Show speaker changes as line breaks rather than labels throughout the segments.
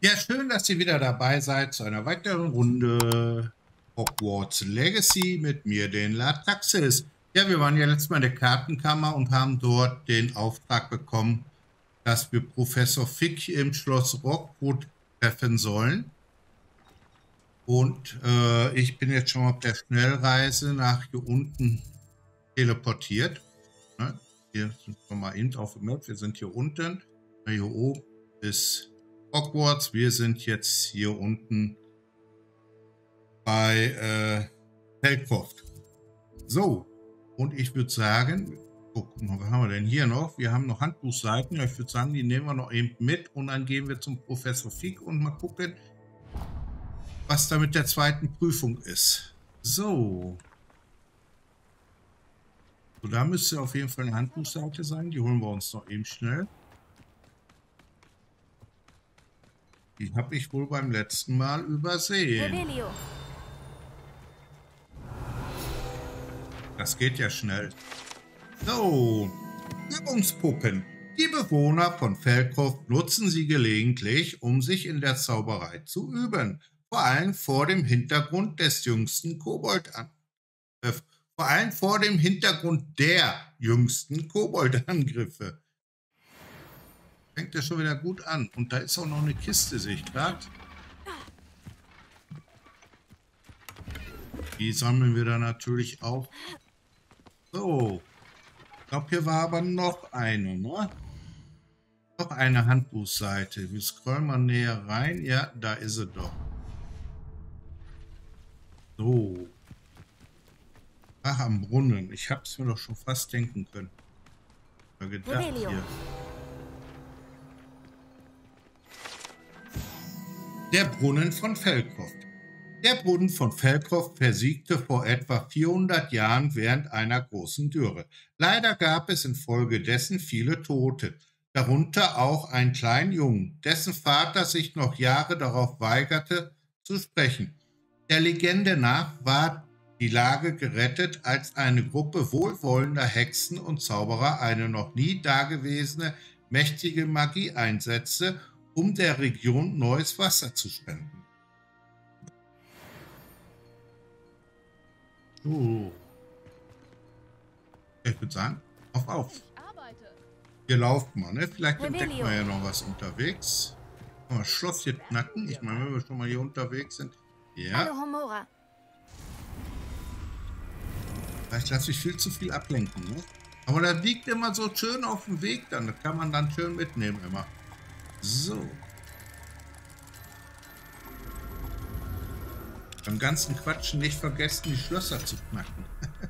Ja, schön, dass ihr wieder dabei seid zu einer weiteren Runde Hogwarts Legacy mit mir, den Lataxis. Ja, wir waren ja letztes Mal in der Kartenkammer und haben dort den Auftrag bekommen, dass wir Professor Fick im Schloss Rockwood treffen sollen. Und äh, ich bin jetzt schon auf der Schnellreise nach hier unten teleportiert. Ne? Hier sind wir mal eben auf dem Map. Wir sind hier unten. Hier oben ist Hogwarts. Wir sind jetzt hier unten bei äh, Feldcroft. So, und ich würde sagen, guck mal, was haben wir denn hier noch? Wir haben noch Handbuchseiten. Ich würde sagen, die nehmen wir noch eben mit und dann gehen wir zum Professor Fick und mal gucken, was da mit der zweiten Prüfung ist. So. So, da müsste auf jeden Fall eine Handbuchseite sein. Die holen wir uns noch eben schnell. Die habe ich wohl beim letzten Mal übersehen. Das geht ja schnell. So, Übungspuppen. Die Bewohner von Feldkopf nutzen sie gelegentlich, um sich in der Zauberei zu üben. Vor allem vor dem Hintergrund des jüngsten Kobold an. Äh, vor allem vor dem Hintergrund der jüngsten Koboldangriffe fängt ja schon wieder gut an. Und da ist auch noch eine Kiste, sehe ich gerade. Die sammeln wir dann natürlich auch. So. Ich glaube, hier war aber noch eine, ne? Noch eine Handbuchseite. Wir scrollen mal näher rein. Ja, da ist sie doch. So. Ach, am Brunnen. Ich habe es mir doch schon fast denken können. Gedacht, hier. Der Brunnen von Feldkroft. Der Brunnen von Feldkroft versiegte vor etwa 400 Jahren während einer großen Dürre. Leider gab es infolgedessen viele Tote, darunter auch einen kleinen Jungen, dessen Vater sich noch Jahre darauf weigerte zu sprechen. Der Legende nach war die Lage gerettet, als eine Gruppe wohlwollender Hexen und Zauberer eine noch nie dagewesene mächtige Magie einsetzte um der Region neues Wasser zu spenden. So. Ich würde sagen, auf, auf. Hier lauft man, ne? Vielleicht entdecken wir ja noch was unterwegs. Mal Schloss hier knacken. Ich meine, wenn wir schon mal hier unterwegs sind. Ja. Vielleicht lasse ich viel zu viel ablenken, ne? Aber das liegt immer so schön auf dem Weg dann. Das kann man dann schön mitnehmen immer. So. Beim ganzen Quatschen nicht vergessen, die Schlösser zu knacken.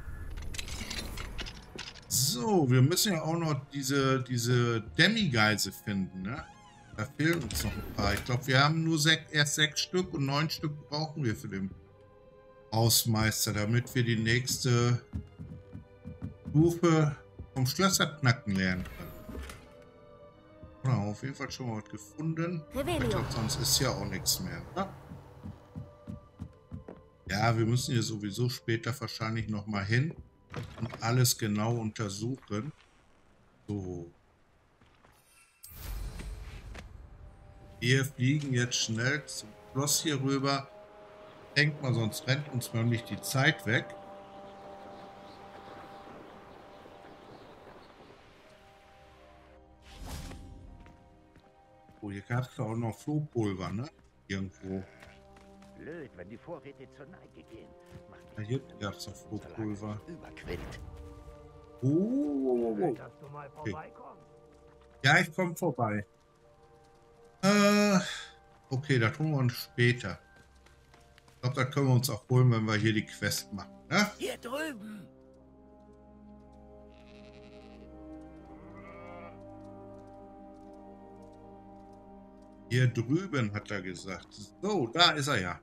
so, wir müssen ja auch noch diese, diese Demi-Geise finden, ne? Da fehlen uns noch ein paar. Ich glaube, wir haben nur sech, erst sechs Stück und neun Stück brauchen wir für den Hausmeister, damit wir die nächste Stufe vom Schlösserknacken lernen können. Genau, auf jeden Fall schon mal was gefunden. Ich glaube, sonst ist ja auch nichts mehr. Oder? Ja, wir müssen hier sowieso später wahrscheinlich nochmal hin und alles genau untersuchen. So. Wir fliegen jetzt schnell zum Schloss hier rüber. Denkt mal, sonst rennt uns nämlich die Zeit weg. Oh, hier gab es auch noch Flohpulver, ne? Irgendwo. Blöd, wenn die Vorräte zur Neige gehen. Ja, hier gab es noch Flohpulver. Überquillt. Oh. Okay. Ja, ich komme vorbei. Äh, okay, das tun wir uns später. Ich glaube, das können wir uns auch holen, wenn wir hier die Quest machen. Ne? Hier drüben. Hier drüben, hat er gesagt. So, da ist er ja.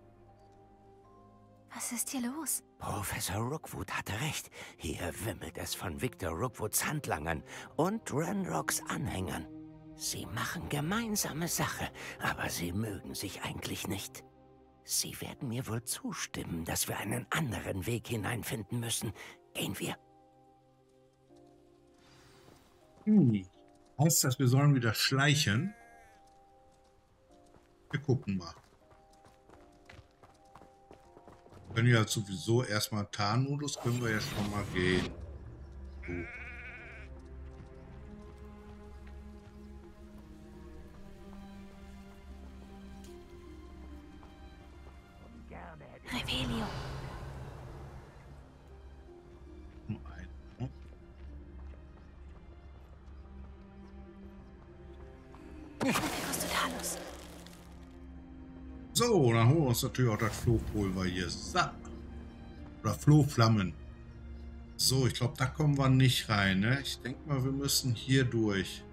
Was ist hier los?
Professor Rookwood hatte recht. Hier wimmelt es von Victor Rookwoods Handlangern und Ranrocks Anhängern. Sie machen gemeinsame Sache, aber sie mögen sich eigentlich nicht. Sie werden mir wohl zustimmen, dass wir einen anderen Weg hineinfinden müssen. Gehen wir.
Hm. Heißt das, wir sollen wieder schleichen? Wir gucken mal. Wir können ja sowieso erstmal Tarnmodus, können wir ja schon mal gehen. So. Uns natürlich auch das Flohpulver hier. So. Oder Flohflammen. So, ich glaube, da kommen wir nicht rein. Ne? Ich denke mal, wir müssen hier durch.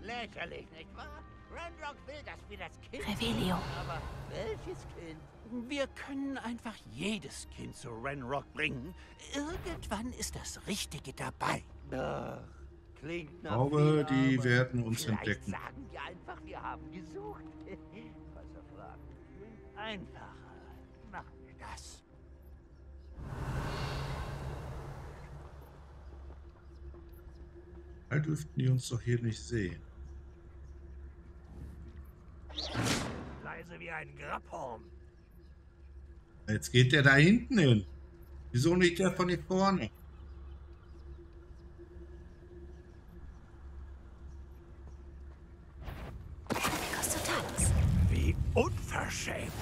Lächerlich, nicht wahr? Ranrock will, dass wir das Kind...
Revelio.
Aber welches Kind?
Wir können einfach jedes Kind zu Renrock bringen. Irgendwann ist das Richtige dabei.
Ach, klingt nach
glaube,
viel
die werden uns
Vielleicht
entdecken.
sagen wir einfach, wir haben gesucht. einfacher. Machen wir das.
Da dürften die uns doch hier nicht sehen.
Leise wie ein Grabhorn.
Jetzt geht der da hinten hin. Wieso nicht der von hier vorne?
Unverschämt.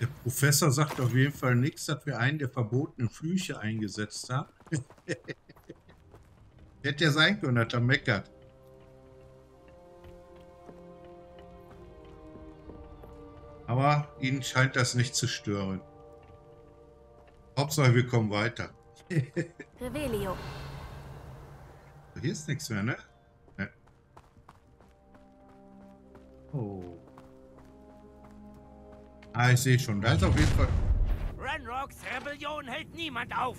Der Professor sagt auf jeden Fall nichts, dass wir einen der verbotenen Flüche eingesetzt haben. Hätte ja sein können, dass er meckert. Aber ihn scheint das nicht zu stören. Hauptsache, wir kommen weiter.
Revelio.
Hier ist nichts mehr, ne? Ne. Oh. Ah, ich sehe schon. Da ist auf jeden Fall.
Ranrocks Rebellion hält niemand auf.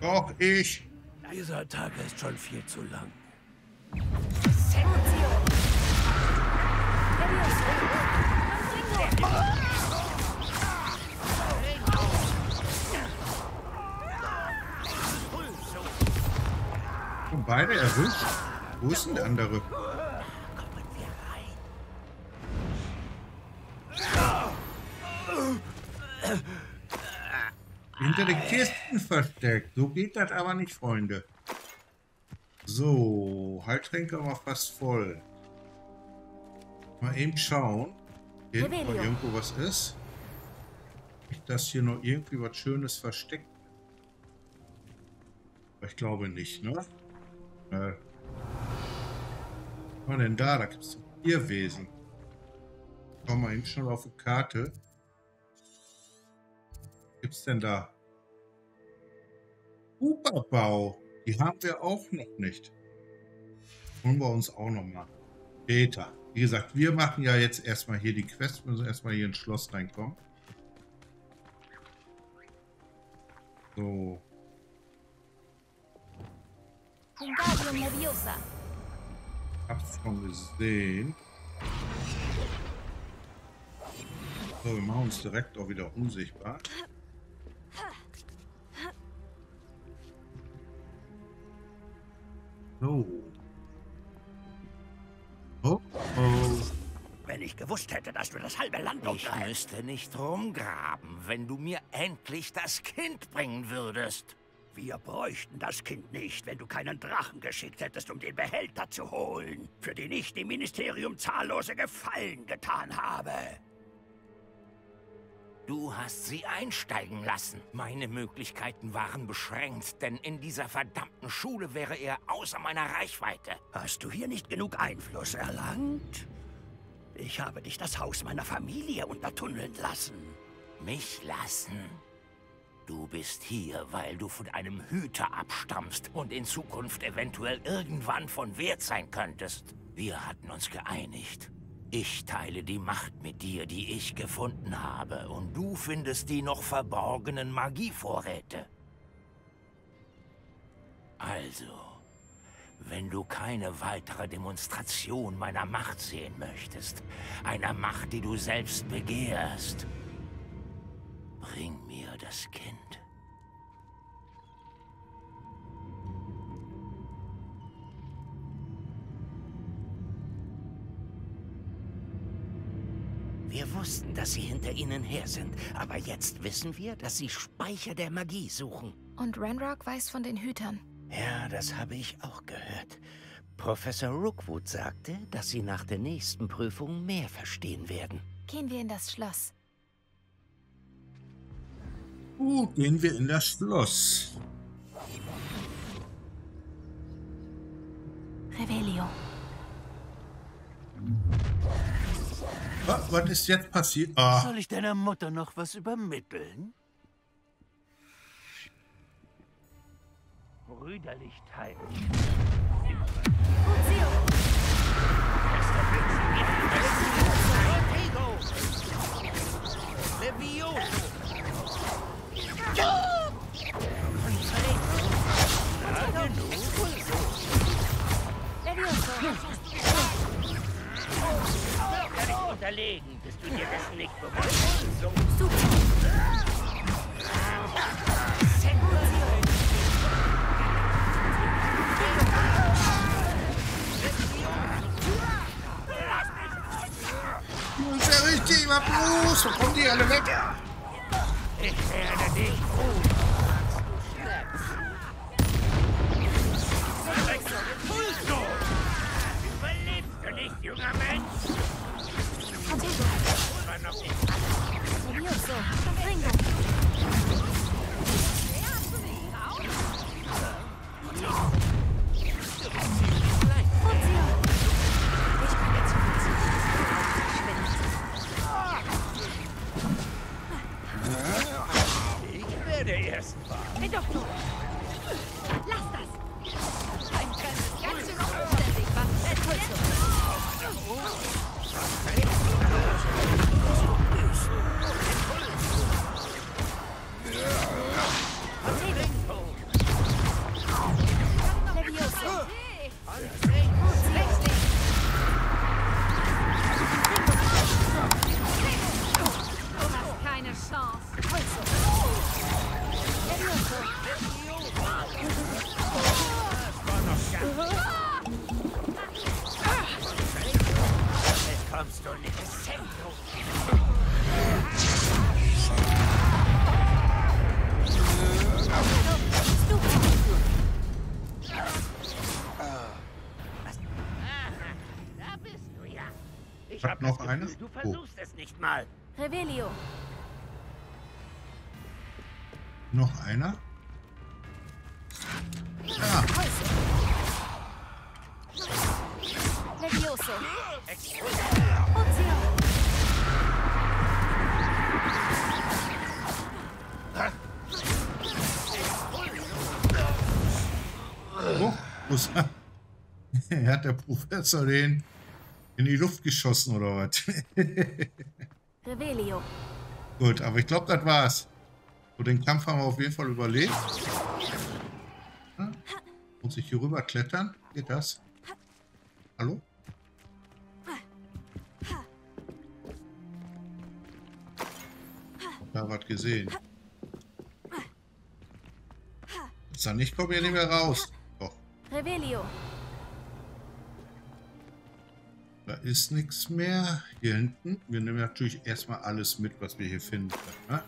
Doch, ich.
Dieser Tag ist schon viel zu lang.
Beide erwischt. Wo ist denn der andere? Hinter den Kisten versteckt. So geht das aber nicht, Freunde. So, Heiltränke aber fast voll. Mal eben schauen. Hier noch irgendwo was ist. Dass hier noch irgendwie was Schönes versteckt. Aber ich glaube nicht, ne? Äh. Was war denn da? Da gibt es Tierwesen. Schau mal eben schon auf die Karte. gibt's denn da? Huberbau. Die haben wir auch noch nicht. Holen wir uns auch noch mal. Später. Wie gesagt, wir machen ja jetzt erstmal hier die Quest. Müssen erstmal hier ins Schloss reinkommen. So. Hab's schon gesehen. So, wir machen uns direkt auch wieder unsichtbar. So.
Ich gewusst hätte, dass du das halbe Land
Ich müsste nicht rumgraben, wenn du mir endlich das Kind bringen würdest.
Wir bräuchten das Kind nicht, wenn du keinen Drachen geschickt hättest, um den Behälter zu holen, für den ich dem Ministerium zahllose Gefallen getan habe.
Du hast sie einsteigen lassen. Meine Möglichkeiten waren beschränkt, denn in dieser verdammten Schule wäre er außer meiner Reichweite.
Hast du hier nicht genug Einfluss erlangt? Ich habe dich das Haus meiner Familie untertunneln lassen.
Mich lassen? Du bist hier, weil du von einem Hüter abstammst und in Zukunft eventuell irgendwann von Wert sein könntest. Wir hatten uns geeinigt. Ich teile die Macht mit dir, die ich gefunden habe, und du findest die noch verborgenen Magievorräte. Also,
Wenn du keine weitere Demonstration meiner Macht sehen möchtest, einer Macht, die du selbst begehrst, bring mir das Kind. Wir wussten, dass sie hinter ihnen her sind, aber jetzt wissen wir, dass sie Speicher der Magie suchen.
Und Renrock weiß von den Hütern.
Ja, das habe ich auch gehört. Professor Rookwood sagte, dass sie nach der nächsten Prüfung mehr verstehen werden.
Gehen wir in das Schloss.
Gut, gehen wir in das Schloss.
Revelio.
Was, was ist jetzt passiert? Ah,
Soll ich deiner Mutter noch was übermitteln?
Levioso.
Völlig unterlegen. Bist du dir dessen nicht bewusst?
Super.
Richtig, was los? Wo kommen die alle weg?
Ich werde dich rufen. Überlebst du nicht, junger Mensch? War noch nicht.
Levioso. Ringo. Ich
werde erst mal.
Hey, Doktor. Lass das. Ein Fremdes ganz schön umständlich, was? Levioso. Fuzio. Du hast keine Chance.
Kommst du nicht. Zentrum. Da bist du ja. Ich hab
noch eine?
Du
Oh.
versuchst es nicht mal.
Revelio.
Noch einer?
Fuzio.
oh, wo ist er? Hat der Professor den in die Luft geschossen oder was?
Revelio.
Gut, aber ich glaube, das war's. So, den Kampf haben wir auf jeden Fall überlebt. Hm? Muss ich hier rüber klettern? Geht das? Hallo? Da was gesehen. Ist da nicht, komm hier nicht mehr raus. Doch,
Revelio.
da ist nichts mehr. Hier hinten. Wir nehmen natürlich erstmal alles mit, was wir hier finden. können, Ne?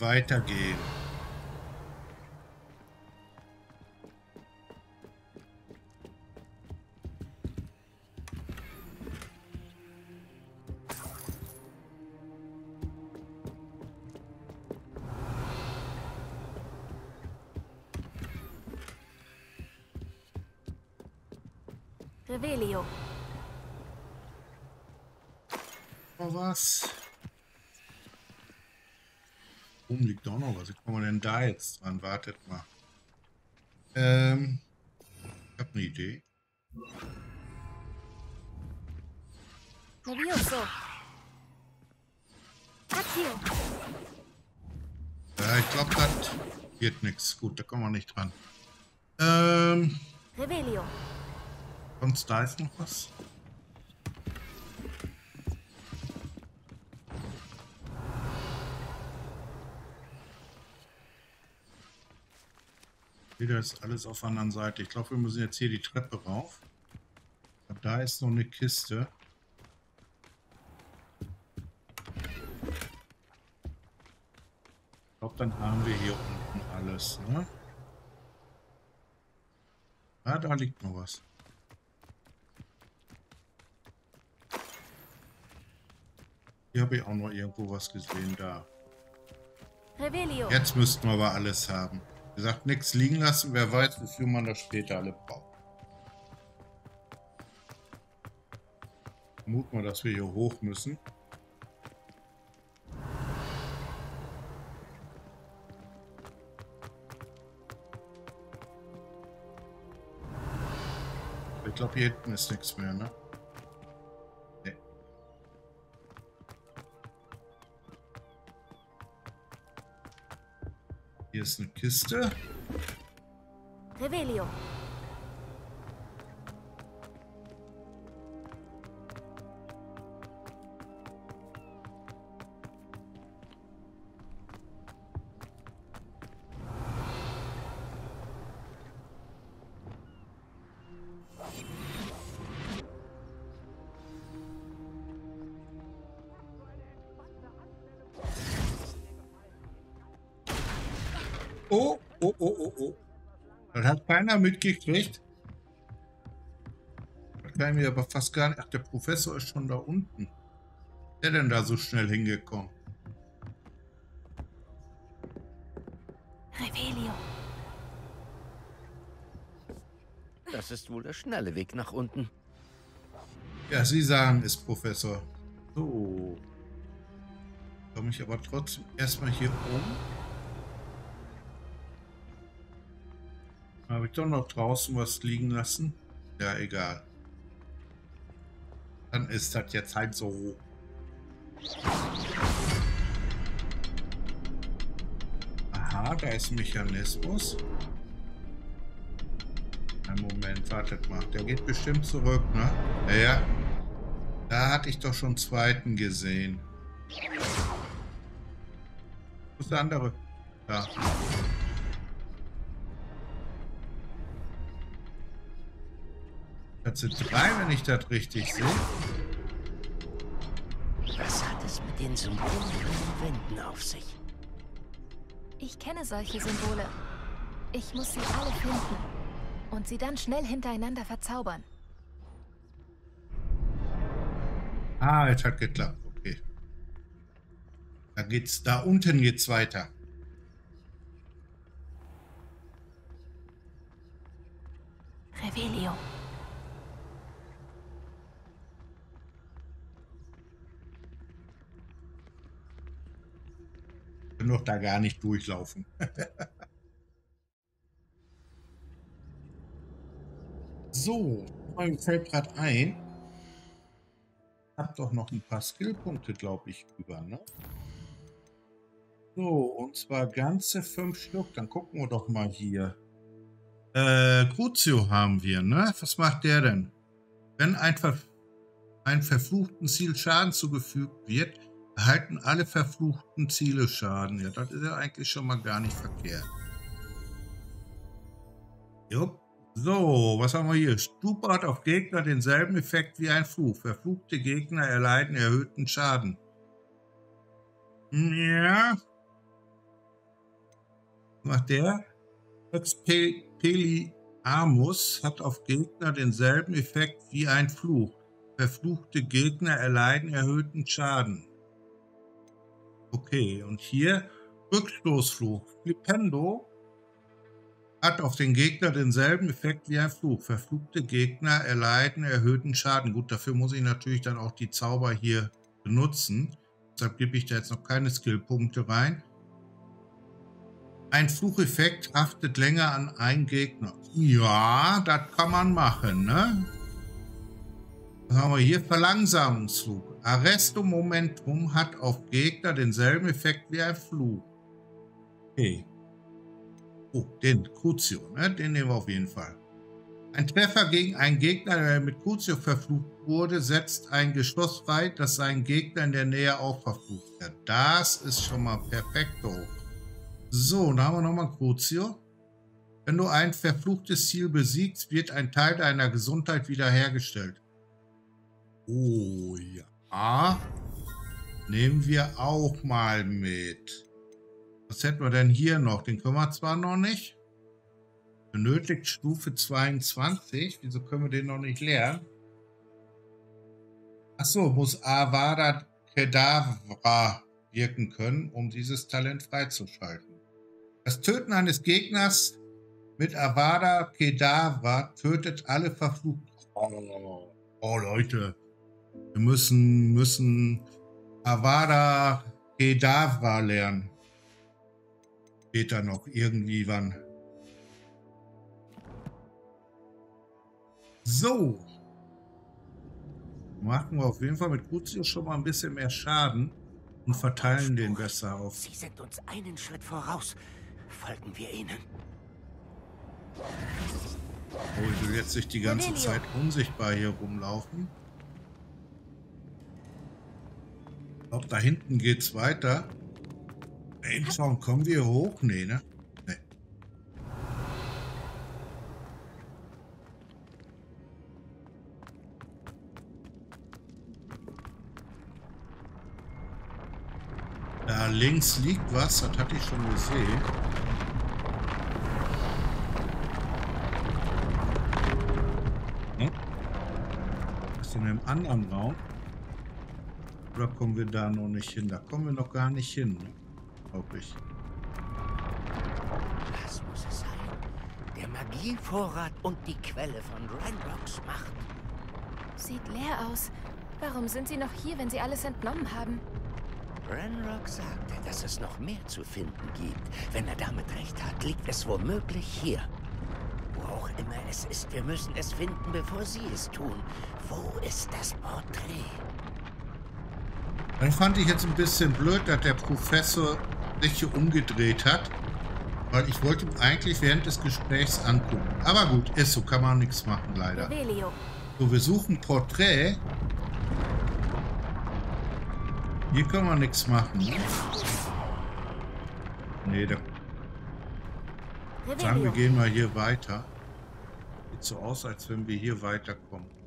Weitergehen.
Revelio.
Noch was? Oben liegt auch noch was. Wie kommen wir denn da jetzt dran? Wartet mal. Ähm, ich habe eine Idee. Ja, ich glaube, das wird nichts. Gut, da kommen wir nicht dran. Ähm.
Revelio.
Sonst da ist noch was. Wieder ist alles auf der anderen Seite. Ich glaube, wir müssen jetzt hier die Treppe rauf. Da ist noch eine Kiste. Ich glaube, dann haben wir hier unten alles, ne? Ah, da liegt noch was. Hier habe ich auch noch irgendwo was gesehen, da.
Revelio.
Jetzt müssten wir aber alles haben. Wie gesagt, nichts liegen lassen. Wer weiß, wofür man das später alle braucht. Vermuten wir, dass wir hier hoch müssen. Ich glaube, hier hinten ist nichts mehr, ne? Ist eine Kiste.
Revelio.
Keiner mitgekriegt. Das kann ich mir aber fast gar nicht. Ach, der Professor ist schon da unten. Der denn da so schnell hingekommen?
Revelio.
Das ist wohl der schnelle Weg nach unten.
Ja, Sie sagen es, Professor. So. Komme ich aber trotzdem erstmal hier um. Habe ich doch noch draußen was liegen lassen? Ja, egal. Dann ist das jetzt halt so. Aha, da ist ein Mechanismus. Einen Moment, wartet mal. Der geht bestimmt zurück, ne? Ja, ja. Da hatte ich doch schon zweiten gesehen. Wo ist der andere? Da. Das sind drei, wenn ich das richtig sehe.
Was hat es mit den Symbolen an den Wänden auf sich?
Ich kenne solche Symbole. Ich muss sie alle finden. Und sie dann schnell hintereinander verzaubern.
Ah, es hat geklappt. Okay. Da geht's, da unten geht's weiter.
Revelio.
Können doch da gar nicht durchlaufen. so, mir fällt gerade ein. Hab doch noch ein paar Skillpunkte, glaube ich, über, ne? So, und zwar ganze fünf Stück. Dann gucken wir doch mal hier. Äh, Crucio haben wir, ne? Was macht der denn? Wenn ein, ver ein verfluchten Ziel Schaden zugefügt wird, erhalten alle verfluchten Ziele Schaden. Ja, das ist ja eigentlich schon mal gar nicht verkehrt. Jupp. So, was haben wir hier? Stupa hat auf Gegner denselben Effekt wie ein Fluch. Verfluchte Gegner erleiden erhöhten Schaden. Ja. Macht der? Expelliarmus hat auf Gegner denselben Effekt wie ein Fluch. Verfluchte Gegner erleiden erhöhten Schaden. Okay, und hier Rückstoßfluch. Flipendo hat auf den Gegner denselben Effekt wie ein Fluch. Verfluchte Gegner erleiden erhöhten Schaden. Gut, dafür muss ich natürlich dann auch die Zauber hier benutzen. Deshalb gebe ich da jetzt noch keine Skillpunkte rein. Ein Flucheffekt haftet länger an einen Gegner. Ja, das kann man machen, ne? Was haben wir hier? Verlangsamungsflug. Arresto Momentum hat auf Gegner denselben Effekt wie ein Fluch. Okay. Oh, den Crucio, ne? Den nehmen wir auf jeden Fall. Ein Treffer gegen einen Gegner, der mit Crucio verflucht wurde, setzt ein Geschoss frei, das seinen Gegner in der Nähe auch verflucht wird. Das ist schon mal perfekto. So, dann haben wir nochmal Crucio. Wenn du ein verfluchtes Ziel besiegst, wird ein Teil deiner Gesundheit wiederhergestellt. Oh ja. Nehmen wir auch mal mit. Was hätten wir denn hier noch? Den können wir zwar noch nicht. Benötigt Stufe 22. Wieso können wir den noch nicht lernen? Achso, muss Avada Kedavra wirken können, um dieses Talent freizuschalten. Das Töten eines Gegners mit Avada Kedavra tötet alle verfluchten. Oh, oh, Leute. Wir müssen, müssen Avada Kedavra lernen. Später noch irgendwie wann. So. Machen wir auf jeden Fall mit Crucio schon mal ein bisschen mehr Schaden und verteilen den besser auf.
Sie sind uns einen Schritt voraus. Folgen wir ihnen.
Oh, ich will jetzt nicht die ganze. Zeit unsichtbar hier rumlaufen. Ich glaube, da hinten geht's weiter. Hinschauen, kommen wir hoch? Nee, ne? Nee. Da links liegt was, das hatte ich schon gesehen. Hm? Ist in einem anderen Raum. Oder kommen wir da noch nicht hin? Da kommen wir noch gar nicht hin, ne? glaube ich.
Das muss es sein. Der Magievorrat und die Quelle von Ranrocks Macht.
Sieht leer aus. Warum sind sie noch hier, wenn sie alles entnommen haben?
Ranrock sagte, dass es noch mehr zu finden gibt. Wenn er damit recht hat, liegt es womöglich hier. Wo auch immer es ist, wir müssen es finden, bevor sie es tun. Wo ist das Porträt?
Dann fand ich jetzt ein bisschen blöd, dass der Professor sich hier umgedreht hat. Weil ich wollte ihm eigentlich während des Gesprächs angucken. Aber gut, ist so, kann man nichts machen, leider. So, wir suchen Porträt. Hier können wir nichts machen. ne? Nee, da sagen wir gehen mal hier weiter. Sieht so aus, als wenn wir hier weiterkommen.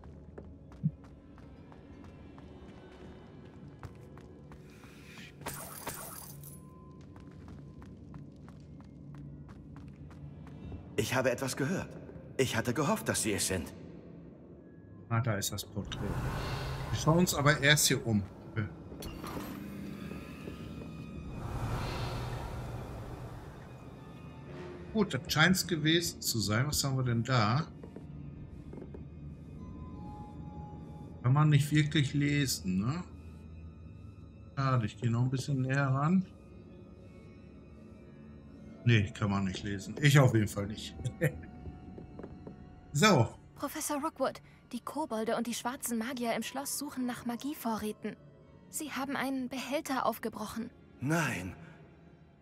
Ich habe etwas gehört. Ich hatte gehofft, dass Sie es sind.
Ah, da ist das Porträt. Wir schauen uns aber erst hier um. Gut, das scheint es gewesen zu sein. Was haben wir denn da? Kann man nicht wirklich lesen, ne? Schade, ich gehe noch ein bisschen näher ran. Nee, kann man nicht lesen. Ich auf jeden Fall nicht. so,
Professor Rookwood, die Kobolde und die schwarzen Magier im Schloss suchen nach Magievorräten. Sie haben einen Behälter aufgebrochen.
Nein.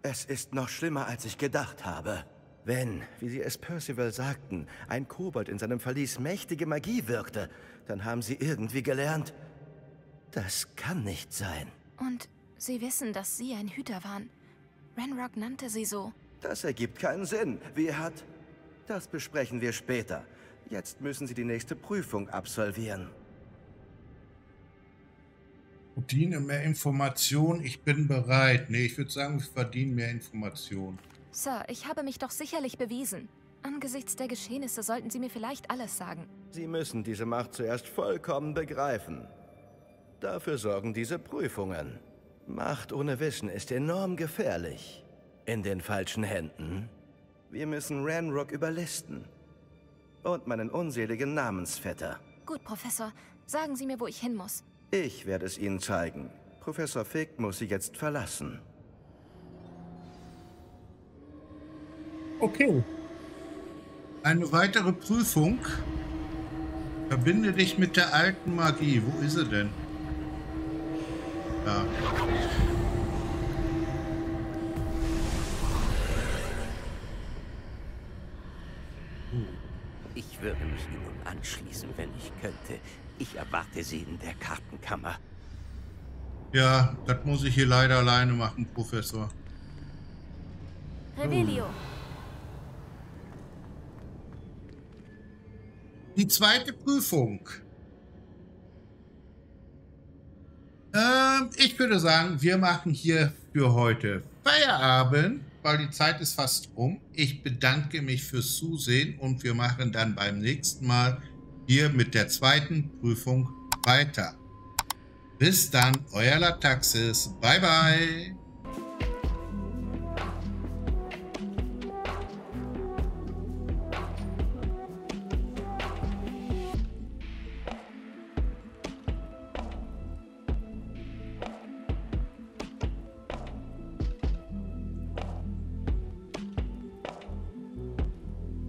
Es ist noch schlimmer, als ich gedacht habe. Wenn, wie Sie es Percival sagten, ein Kobold in seinem Verlies mächtige Magie wirkte, dann haben Sie irgendwie gelernt. Das kann nicht sein.
Und sie wissen, dass sie ein Hüter waren. Renrock nannte sie so.
Das ergibt keinen Sinn. Wie hat... Das besprechen wir später. Jetzt müssen Sie die nächste Prüfung absolvieren.
Verdiene mehr Information, ich bin bereit. Nee, ich würde sagen, wir verdienen mehr Information.
Sir, ich habe mich doch sicherlich bewiesen. Angesichts der Geschehnisse sollten Sie mir vielleicht alles sagen.
Sie müssen diese Macht zuerst vollkommen begreifen. Dafür sorgen diese Prüfungen. Macht ohne Wissen ist enorm gefährlich. In den falschen Händen. Wir müssen Ranrock überlisten. Und meinen unseligen Namensvetter.
Gut, Professor. Sagen Sie mir, wo ich hin muss.
Ich werde es Ihnen zeigen. Professor Fick muss Sie jetzt verlassen.
Okay. Eine weitere Prüfung. Verbinde dich mit der alten Magie. Wo ist sie denn? Da.
Würde mich Ihnen anschließen, wenn ich könnte. Ich erwarte Sie in der Kartenkammer.
Ja, das muss ich hier leider alleine machen, Professor.
Revelio.
Die zweite Prüfung. Ähm, ich würde sagen, wir machen hier für heute Feierabend, weil die Zeit ist fast um. Ich bedanke mich fürs Zusehen und wir machen dann beim nächsten Mal hier mit der zweiten Prüfung weiter. Bis dann, euer Lataxis. Bye, bye.